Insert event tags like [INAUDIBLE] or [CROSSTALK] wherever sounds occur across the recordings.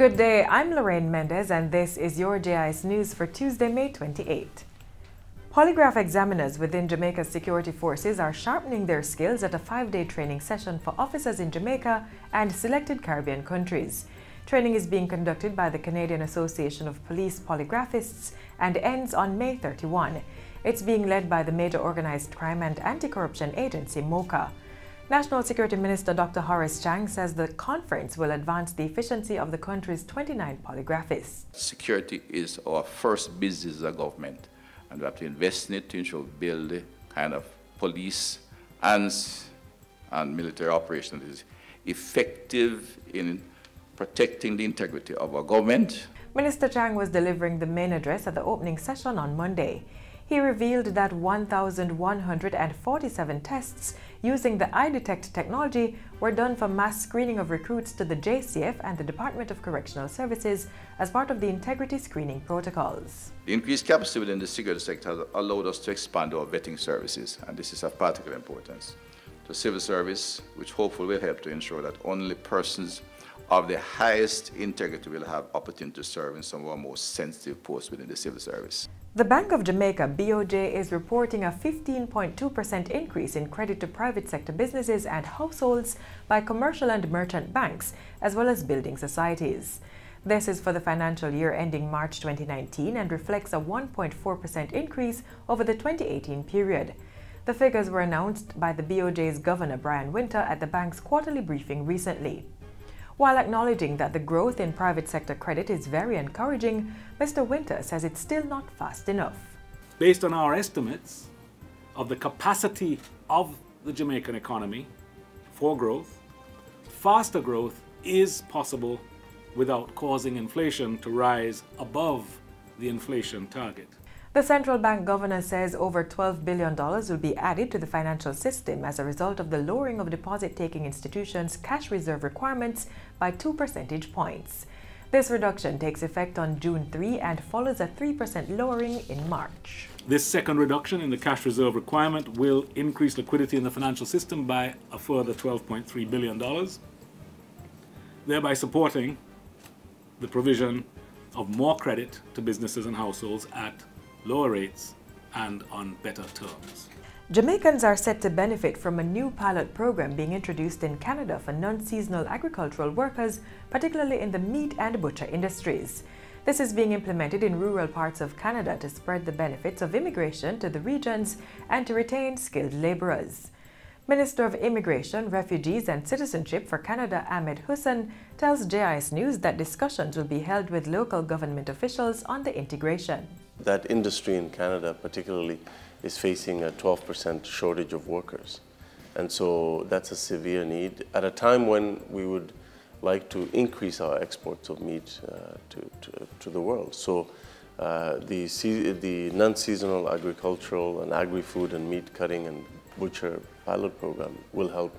Good day, I'm Lorraine Mendez and this is your JIS News for Tuesday, May 28. Polygraph examiners within Jamaica's security forces are sharpening their skills at a five-day training session for officers in Jamaica and selected Caribbean countries. Training is being conducted by the Canadian Association of Police Polygraphists and ends on May 31. It's being led by the Major Organized Crime and Anti-Corruption Agency, MOCA. National Security Minister Dr. Horace Chang says the conference will advance the efficiency of the country's 29 polygraphists. Security is our first business as a government, and we have to invest in it to ensure we build the kind of police and, and military operation that is effective in protecting the integrity of our government. Minister Chang was delivering the main address at the opening session on Monday. He revealed that 1,147 tests using the EyeDetect technology were done for mass screening of recruits to the JCF and the Department of Correctional Services as part of the integrity screening protocols. The increased capacity within the security sector has allowed us to expand our vetting services, and this is of particular importance. The civil service, which hopefully will help to ensure that only persons of the highest integrity will have opportunity to serve in some of our most sensitive posts within the civil service. The Bank of Jamaica, BOJ, is reporting a 15.2% increase in credit to private sector businesses and households by commercial and merchant banks, as well as building societies. This is for the financial year ending March 2019 and reflects a 1.4% increase over the 2018 period. The figures were announced by the BOJ's Governor Brian Wynter at the bank's quarterly briefing recently. While acknowledging that the growth in private sector credit is very encouraging, Mr. Wynter says it's still not fast enough. Based on our estimates of the capacity of the Jamaican economy for growth, faster growth is possible without causing inflation to rise above the inflation target. The central bank governor says over $12 billion will be added to the financial system as a result of the lowering of deposit taking institutions' cash reserve requirements by two percentage points. This reduction takes effect on June 3 and follows a 3% lowering in March. This second reduction in the cash reserve requirement will increase liquidity in the financial system by a further $12.3 billion, thereby supporting the provision of more credit to businesses and households at lower rates, and on better terms. Jamaicans are set to benefit from a new pilot program being introduced in Canada for non-seasonal agricultural workers, particularly in the meat and butcher industries. This is being implemented in rural parts of Canada to spread the benefits of immigration to the regions and to retain skilled labourers. Minister of Immigration, Refugees and Citizenship for Canada, Ahmed Hussen, tells JIS News that discussions will be held with local government officials on the integration that industry in Canada particularly is facing a 12% shortage of workers. And so that's a severe need at a time when we would like to increase our exports of meat uh, to, to, to, the world. So uh, the, the non-seasonal agricultural and agri-food and meat cutting and butcher pilot program will help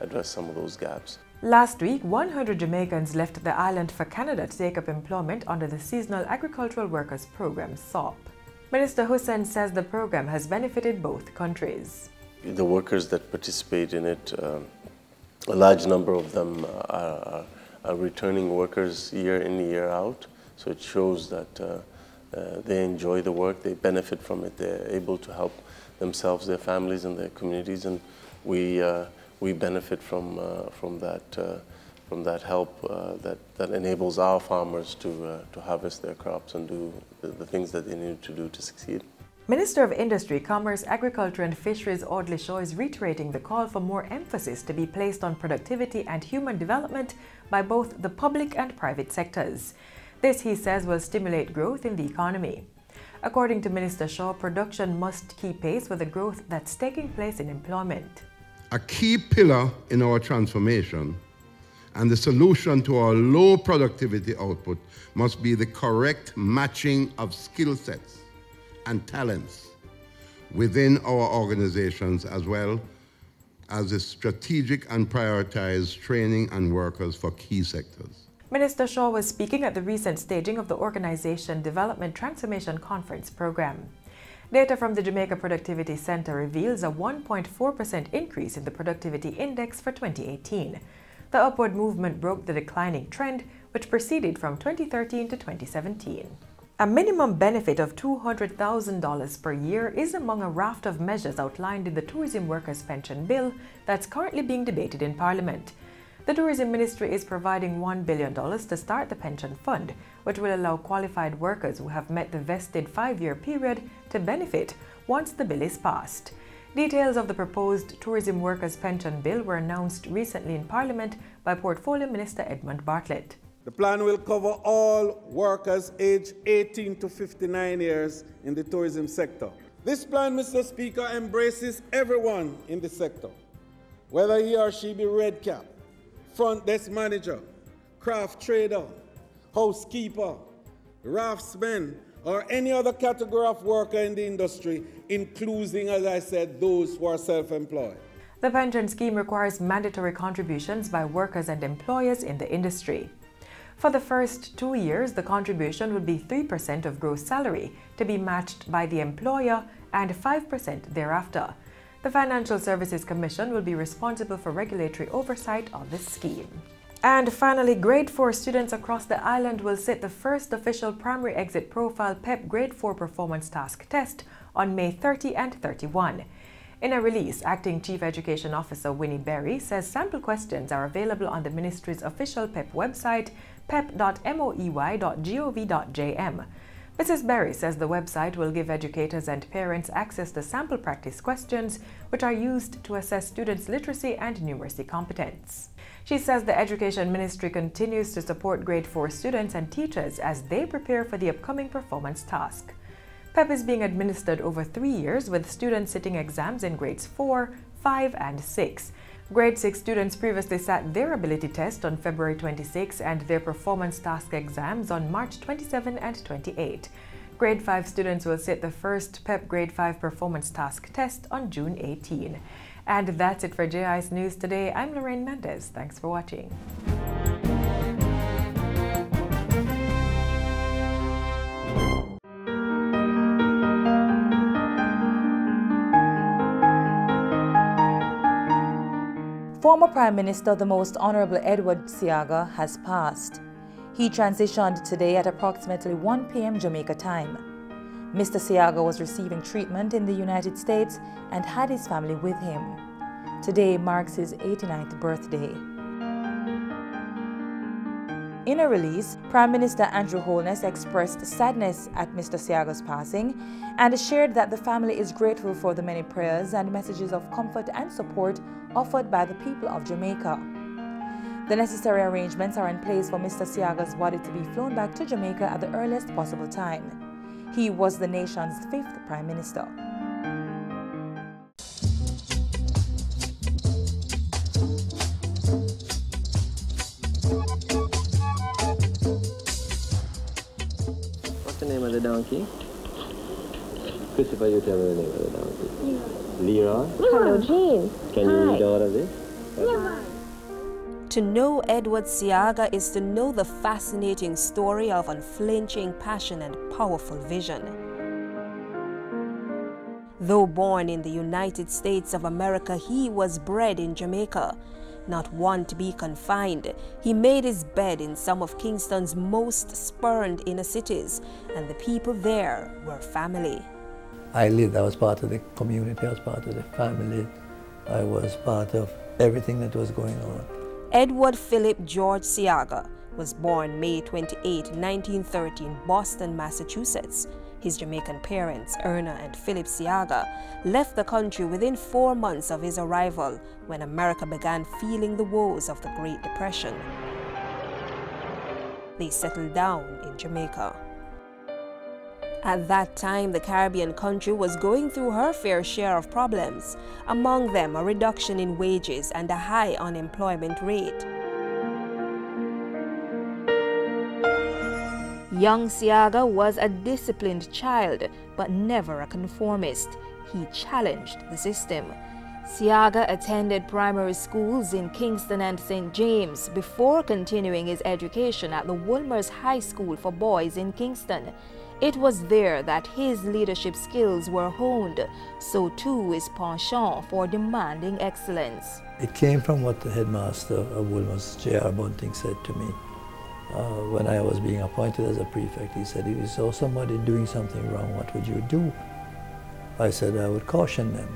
address some of those gaps. Last week, 100 Jamaicans left the island for Canada to take up employment under the Seasonal Agricultural Workers Program, SOP. Minister Hussen says the program has benefited both countries. The workers that participate in it, uh, a large number of them are, are, returning workers year in, year out. So it shows that uh, uh, they enjoy the work, they benefit from it, they're able to help themselves, their families, and their communities. And we uh, we benefit from, uh, from, that, uh, from that help that, that enables our farmers to, to harvest their crops and do the, the things that they need to do to succeed. Minister of Industry, Commerce, Agriculture and Fisheries Audley Shaw is reiterating the call for more emphasis to be placed on productivity and human development by both the public and private sectors. This, he says, will stimulate growth in the economy. According to Minister Shaw, production must keep pace with the growth that's taking place in employment. A key pillar in our transformation and the solution to our low productivity output must be the correct matching of skill sets and talents within our organizations as well as the strategic and prioritized training and workers for key sectors. Minister Shaw was speaking at the recent staging of the Organization Development Transformation Conference program. Data from the Jamaica Productivity Center reveals a 1.4% increase in the productivity index for 2018. The upward movement broke the declining trend, which proceeded from 2013 to 2017. A minimum benefit of $200,000 per year is among a raft of measures outlined in the Tourism Workers' Pension Bill that's currently being debated in Parliament. The Tourism Ministry is providing $1 billion to start the pension fund, which will allow qualified workers who have met the vested five year period to benefit once the bill is passed. Details of the proposed Tourism Workers' Pension Bill were announced recently in Parliament by Portfolio Minister Edmund Bartlett. The plan will cover all workers aged 18 to 59 years in the tourism sector. This plan, Mr. Speaker, embraces everyone in the sector, whether he or she be red cap, front desk manager, craft trader, housekeeper, raftsman, or any other category of worker in the industry, including, as I said, those who are self employed. The pension scheme requires mandatory contributions by workers and employers in the industry. For the first two years, the contribution would be 3% of gross salary to be matched by the employer and 5% thereafter. The Financial Services Commission will be responsible for regulatory oversight of this scheme. And finally, grade 4 students across the island will sit the first official primary exit profile PEP grade 4 performance task test on May 30 and 31. In a release, Acting Chief Education Officer Winnie Berry says sample questions are available on the ministry's official PEP website pep.moey.gov.jm. Mrs. Berry says the website will give educators and parents access to sample practice questions, which are used to assess students' literacy and numeracy competence. She says the Education Ministry continues to support grade 4 students and teachers as they prepare for the upcoming performance task. PEP is being administered over three years with students sitting exams in grades 4, 5, and 6. Grade 6 students previously sat their ability test on February 26 and their performance task exams on March 27 and 28. Grade 5 students will sit the first PEP Grade 5 performance task test on June 18. And that's it for JIS News today. I'm Lorraine Mendez. Thanks for watching. Former Prime Minister, the Most Honorable Edward Seaga has passed. He transitioned today at approximately 1 p.m. Jamaica time. Mr. Seaga was receiving treatment in the United States and had his family with him. Today marks his 89th birthday. In a release, Prime Minister Andrew Holness expressed sadness at Mr. Seaga's passing and shared that the family is grateful for the many prayers and messages of comfort and support offered by the people of Jamaica. The necessary arrangements are in place for Mr. Seaga's body to be flown back to Jamaica at the earliest possible time. He was the nation's fifth Prime Minister. Name of the donkey? Christopher, you tell me the name of the donkey. Leroy. Hello, Jean. Can you read out of this? To know Edward Seaga is to know the fascinating story of unflinching passion and powerful vision. Though born in the United States of America, he was bred in Jamaica not one to be confined. He made his bed in some of Kingston's most spurned inner cities, and the people there were family. I lived, I was part of the community, I was part of the family, I was part of everything that was going on. Edward Philip George Seaga was born May 28, 1930 in Boston, Massachusetts. His Jamaican parents, Erna and Philip Seaga, left the country within four months of his arrival when America began feeling the woes of the Great Depression. They settled down in Jamaica. At that time, the Caribbean country was going through her fair share of problems, among them a reduction in wages and a high unemployment rate. Young Seaga was a disciplined child, but never a conformist. He challenged the system. Seaga attended primary schools in Kingston and St. James before continuing his education at the Wolmer's High School for Boys in Kingston. It was there that his leadership skills were honed, so too his penchant for demanding excellence. It came from what the headmaster of Wolmer's, J.R. Bunting, said to me uh, when I was being appointed as a prefect. He said, if you saw somebody doing something wrong, what would you do? I said, I would caution them.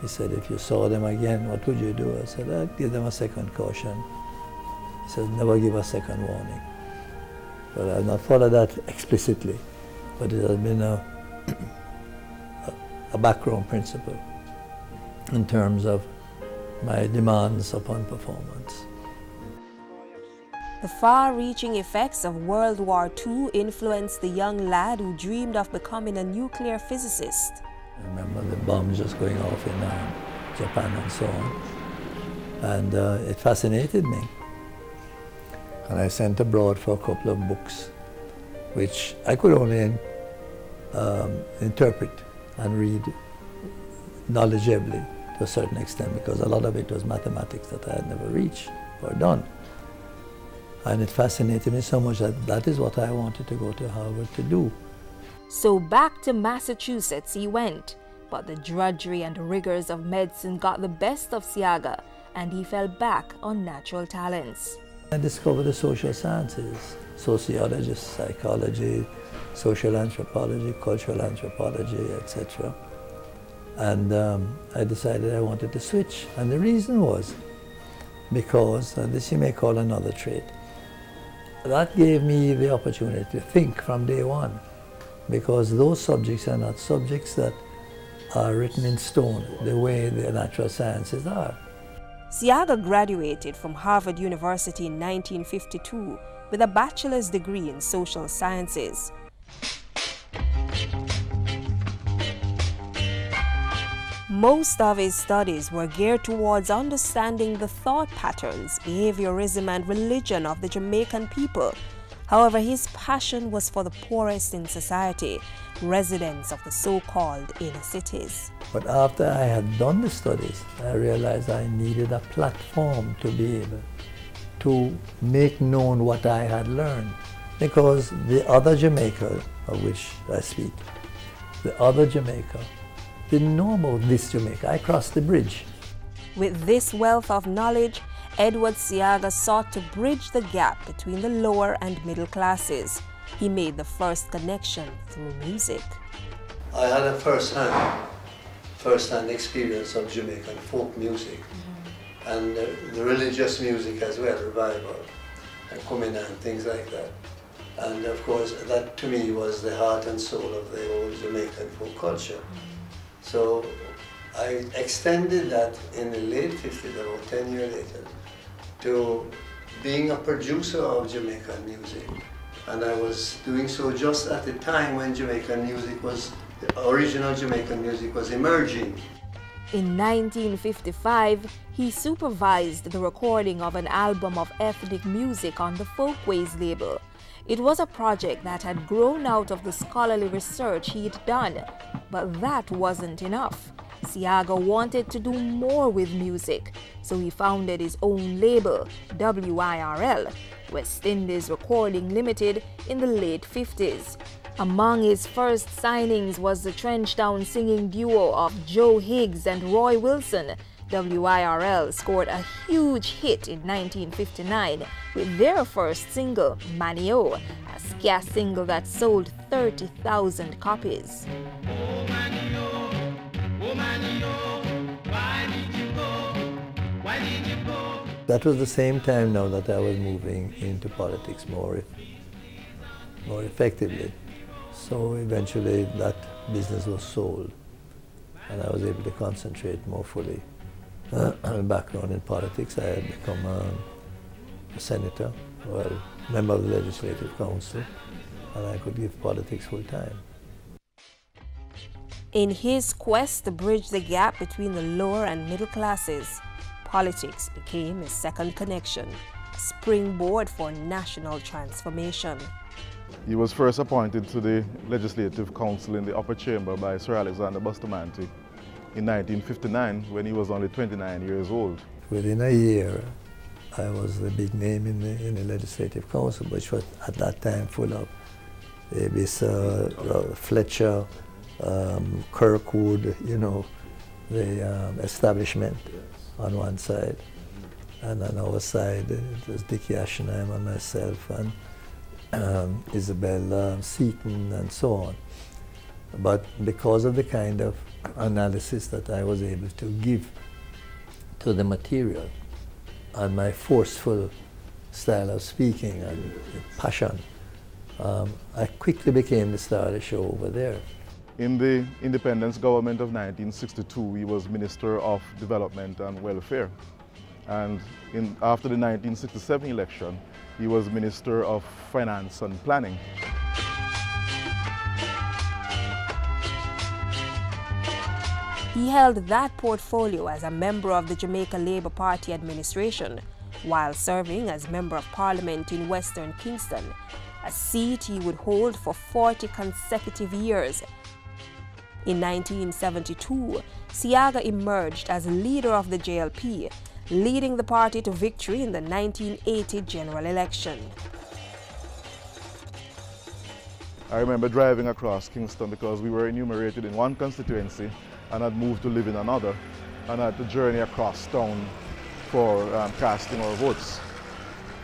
He said, if you saw them again, what would you do? I said, I'd give them a second caution. He said, never give a second warning. But I've not followed that [LAUGHS] explicitly, but it has been a, [CLEARS THROAT] a background principle in terms of my demands upon performance. The far-reaching effects of World War II influenced the young lad who dreamed of becoming a nuclear physicist. I remember the bombs just going off in uh, Japan and so on. And uh, it fascinated me. And I sent abroad for a couple of books, which I could only um, interpret and read knowledgeably to a certain extent because a lot of it was mathematics that I had never reached or done. And it fascinated me so much that that is what I wanted to go to Harvard to do. So back to Massachusetts he went, but the drudgery and rigors of medicine got the best of Seaga, and he fell back on natural talents. I discovered the social sciences, sociology, psychology, social anthropology, cultural anthropology, etc. And um, I decided I wanted to switch. And the reason was because, and this you may call another trait, that gave me the opportunity to think from day one because those subjects are not subjects that are written in stone the way the natural sciences are. Seaga graduated from Harvard University in 1952 with a bachelor's degree in social sciences. Most of his studies were geared towards understanding the thought patterns, behaviorism, and religion of the Jamaican people However, his passion was for the poorest in society, residents of the so-called inner cities. But after I had done the studies, I realized I needed a platform to be able to make known what I had learned. Because the other Jamaica, of which I speak, the other Jamaica, didn't know about this Jamaica. I crossed the bridge. With this wealth of knowledge, Edward Seaga sought to bridge the gap between the lower and middle classes. He made the first connection through music. I had a first-hand, first-hand experience of Jamaican folk music mm -hmm. and uh, the religious music as well, revival and Kumina and things like that. And of course, that to me was the heart and soul of the old Jamaican folk culture. Mm -hmm. So I extended that in the late 50s, about 10 years later, to being a producer of Jamaican music. And I was doing so just at the time when Jamaican music was, the original Jamaican music was emerging. In 1955, he supervised the recording of an album of ethnic music on the Folkways label. It was a project that had grown out of the scholarly research he'd done, but that wasn't enough. Seaga wanted to do more with music, so he founded his own label, WIRL, West Indies Recording Limited, in the late 50s. Among his first signings was the Trenchtown singing duo of Joe Higgs and Roy Wilson. WIRL scored a huge hit in 1959 with their first single, Manio, a ska single that sold 30,000 copies. That was the same time now that I was moving into politics more, more effectively. So eventually that business was sold and I was able to concentrate more fully. Uh, [CLEARS THROAT] background in politics, I had become a, a senator, well, member of the Legislative Council, and I could give politics full time. In his quest to bridge the gap between the lower and middle classes, politics became his second connection, a springboard for national transformation. He was first appointed to the Legislative Council in the upper chamber by Sir Alexander Bustamante in 1959 when he was only 29 years old. Within a year, I was the big name in the, in the Legislative Council, which was at that time full of Davis, uh, Fletcher, um, Kirkwood, you know, the um, establishment on one side. And on our side, it was Dickie Ashenheim and myself and um, Isabel um, Seaton and so on. But because of the kind of analysis that I was able to give to the material and my forceful style of speaking and passion, um, I quickly became the star of the show over there. In the independence government of 1962, he was Minister of Development and Welfare. And in, after the 1967 election, he was Minister of Finance and Planning. He held that portfolio as a member of the Jamaica Labour Party administration while serving as Member of Parliament in Western Kingston, a seat he would hold for 40 consecutive years. In 1972, Seaga emerged as leader of the JLP, leading the party to victory in the 1980 general election. I remember driving across Kingston because we were enumerated in one constituency and had moved to live in another and had to journey across town for um, casting our votes.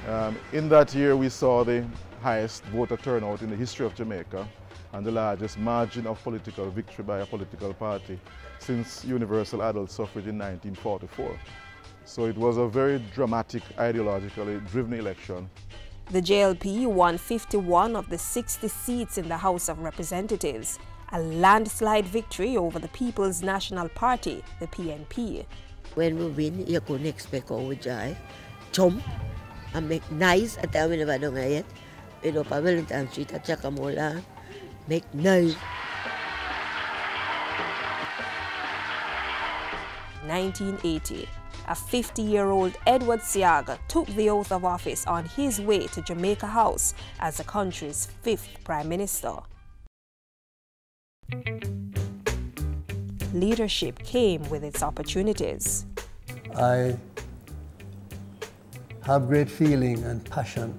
Um, in that year we saw the highest voter turnout in the history of Jamaica and the largest margin of political victory by a political party since universal adult suffrage in 1944. So it was a very dramatic, ideologically driven election. The JLP won 51 of the 60 seats in the House of Representatives, a landslide victory over the People's National Party, the PNP. When we win, you couldn't expect our joy. Chum, and make nice at the time never done yet. You know, pa Valentine Street at Chakamola, make nice. 1980, a 50-year-old Edward Seaga took the oath of office on his way to Jamaica House as the country's fifth prime minister. Leadership came with its opportunities. I have great feeling and passion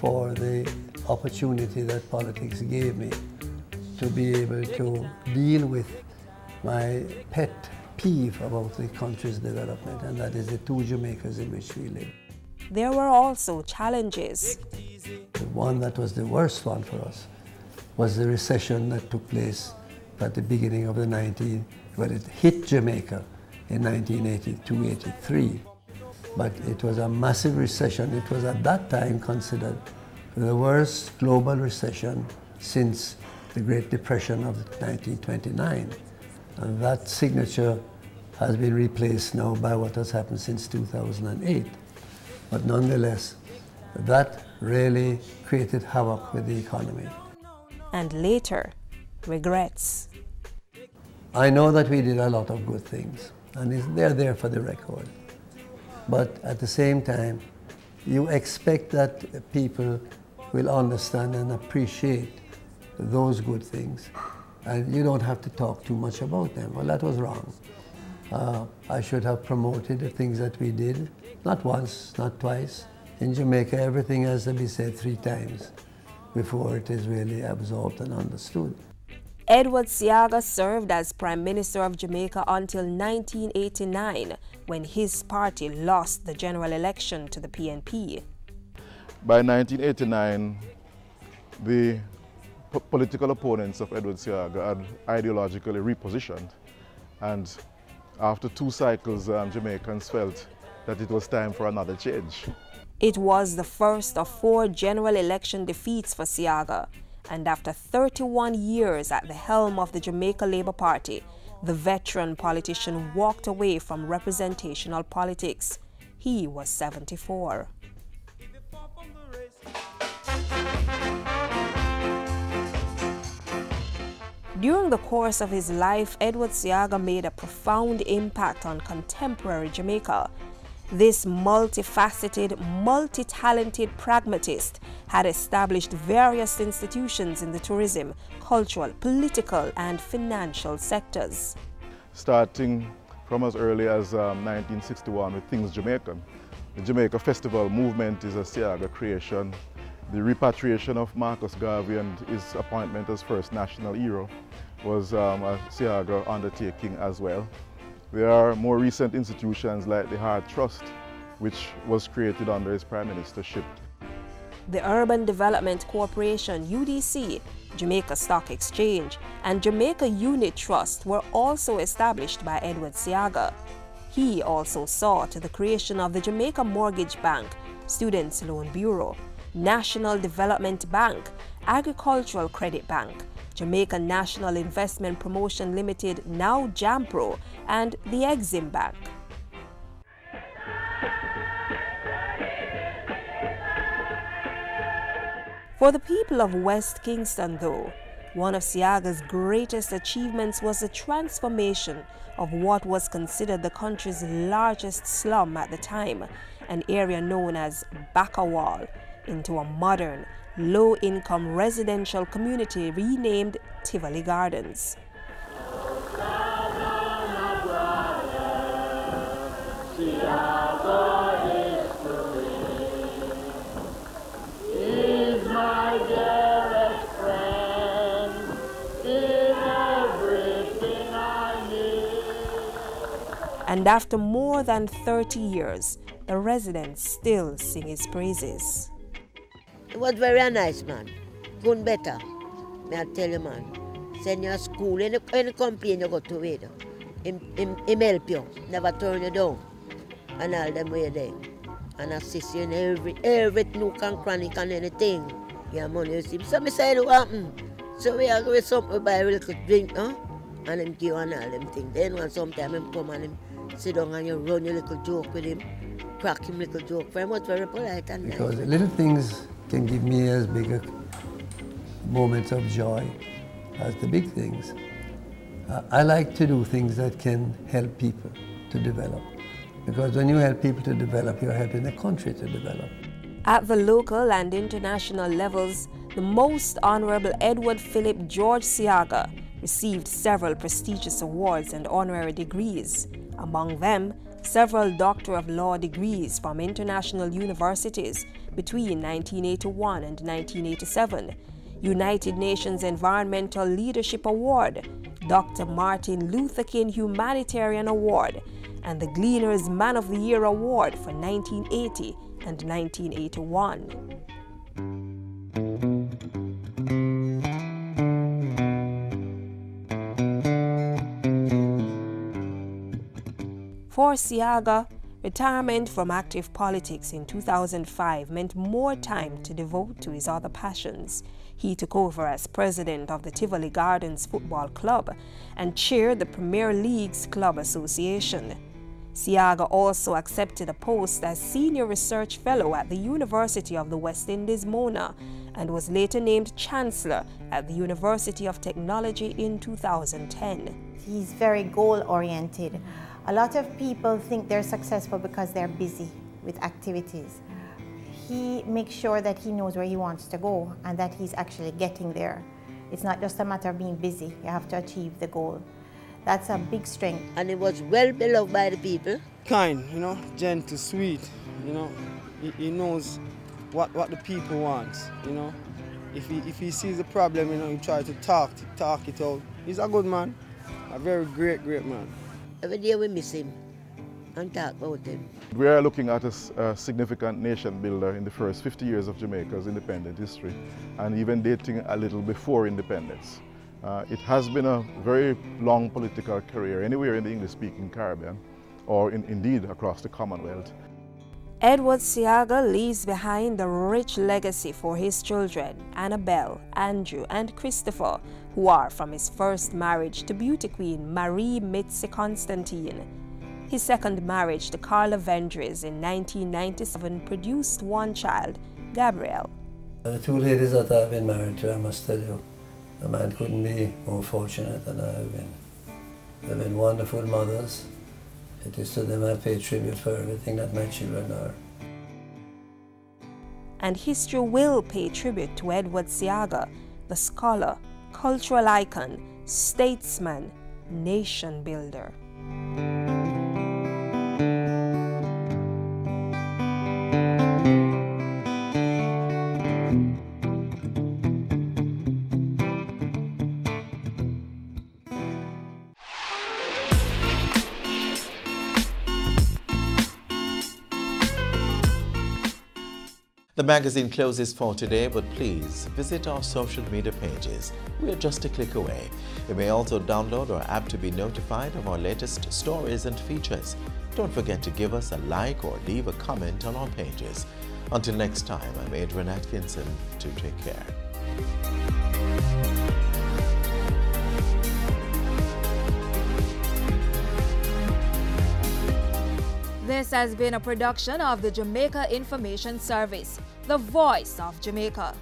for the opportunity that politics gave me to be able to deal with my pet peeve about the country's development, and that is the two Jamaicas in which we live. There were also challenges. The one that was the worst one for us was the recession that took place at the beginning of the 19, well, it hit Jamaica in 1982-83. But it was a massive recession. It was at that time considered the worst global recession since the Great Depression of 1929. And that signature has been replaced now by what has happened since 2008. But nonetheless, that really created havoc with the economy. And later, regrets. I know that we did a lot of good things, and they're there for the record. But at the same time, you expect that people will understand and appreciate those good things and you don't have to talk too much about them. Well, that was wrong. Uh, I should have promoted the things that we did, not once, not twice. In Jamaica, everything has to be said three times before it is really absorbed and understood. Edward Seaga served as Prime Minister of Jamaica until 1989, when his party lost the general election to the PNP. By 1989, the political opponents of Edward Seaga had ideologically repositioned. And after two cycles, um, Jamaicans felt that it was time for another change. It was the first of four general election defeats for Seaga. And after 31 years at the helm of the Jamaica Labour Party, the veteran politician walked away from representational politics. He was 74. During the course of his life, Edward Seaga made a profound impact on contemporary Jamaica. This multifaceted, multi-talented pragmatist had established various institutions in the tourism, cultural, political and financial sectors. starting from as early as um, 1961 with Things Jamaican. The Jamaica Festival movement is a Seaga creation. The repatriation of Marcus Garvey and his appointment as first national hero was um, a Seaga undertaking as well. There are more recent institutions like the HEART Trust, which was created under his prime ministership. The Urban Development Corporation, UDC, Jamaica Stock Exchange, and Jamaica Unit Trust were also established by Edward Seaga. He also sought the creation of the Jamaica Mortgage Bank, Students Loan Bureau, National Development Bank, Agricultural Credit Bank, Jamaica National Investment Promotion Limited, now JAMPRO, and the Exim Bank. For the people of West Kingston, though, one of Seaga's greatest achievements was the transformation of what was considered the country's largest slum at the time, an area known as Backawall, into a modern, low-income residential community renamed Tivoli Gardens. And after more than 30 years, the residents still sing his praises. It was very nice, man. Good better. May I tell you, man. Send you to school, any, any company you go to with, him, him, him help you, never turn you down. And all them way there. And assist you in every, every nook and cranny and anything. Yeah, money you see. So me say what happen. Um, so we are going something buy a little drink, huh? And him give and all them things. Then when sometime him come and him sit down and you run your little joke with him, crack him little joke. Very much very polite and Because nice. little things can give me as big a moments of joy as the big things. Uh, I like to do things that can help people to develop. Because when you help people to develop, you're helping the country to develop. At the local and international levels, the Most Honorable Edward Philip George Seaga received several prestigious awards and honorary degrees. Among them, several Doctor of Law degrees from international universities between 1981 and 1987, United Nations Environmental Leadership Award, Dr. Martin Luther King Humanitarian Award, and the Gleaner's Man of the Year Award for 1980 and 1981. For Seaga, retirement from active politics in 2005 meant more time to devote to his other passions. He took over as president of the Tivoli Gardens Football Club and chaired the Premier League's Club Association. Seaga also accepted a post as Senior Research Fellow at the University of the West Indies, Mona, and was later named Chancellor at the University of Technology in 2010. He's very goal-oriented. A lot of people think they're successful because they're busy with activities. He makes sure that he knows where he wants to go and that he's actually getting there. It's not just a matter of being busy, you have to achieve the goal. That's a big strength. And he was well beloved by the people. Kind, you know, gentle, sweet, you know. He, he knows what, what the people want, you know. If he, if he sees a problem, you know, he tries to talk, talk it out. He's a good man, a very great, great man. Every day we miss him and talk about him. We are looking at a, a, significant nation builder in the first 50 years of Jamaica's independent history and even dating a little before independence. Uh, it has been a very long political career anywhere in the English-speaking Caribbean or in, indeed across the Commonwealth. Edward Seaga leaves behind a rich legacy for his children, Annabelle, Andrew, and Christopher, who are from his first marriage to beauty queen Marie Mitzi Constantine. His second marriage to Carla Vendries in 1997 produced one child, Gabrielle. The two ladies that I've been married to, I must tell you, a man couldn't be more fortunate than I've been. They've been wonderful mothers. It is to them I pay tribute for everything that my children are. And history will pay tribute to Edward Seaga, the scholar, cultural icon, statesman, nation builder. The magazine closes for today, but please visit our social media pages. We are just a click away. You may also download our app to be notified of our latest stories and features. Don't forget to give us a like or leave a comment on our pages. Until next time, I'm Adrian Atkinson. To take care. This has been a production of the Jamaica Information Service, the voice of Jamaica.